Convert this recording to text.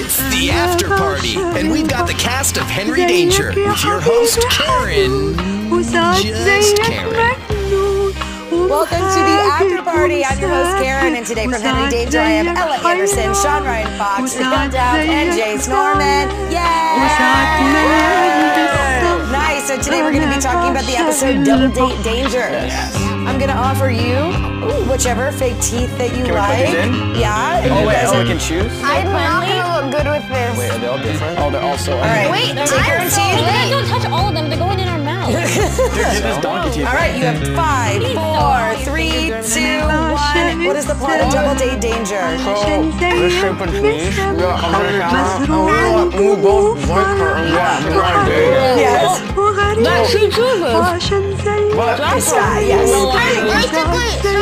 It's the after party, and we've got the cast of Henry Danger with your host, Karen. Just Karen. Welcome to the after party. I'm your host Karen, and today from Henry Danger, I have Ella Anderson, Sean Ryan Fox, Leon Dowd, and Jace Norman. Yay! Nice. So today we're going to be talking about the episode Double Date Danger. I'm going to offer you whichever fake teeth that you Can we put like. these in? Yeah. Oh wait, oh, we can choose? I'm not gonna look good with this. Wait, are they all different? Oh, they're all so All right. Wait, Take your I'm teeth. Wait, don't touch all of them. They're going in our mouth. Get donkey. All right, you have five, four, three, two, one. What is the plot of Double Date Danger? So, this Japanese, yeah, oh Americana, and oh, we, like, we both like her and yeah, we want to date. Yes. But she chooses. But, This guy, yes.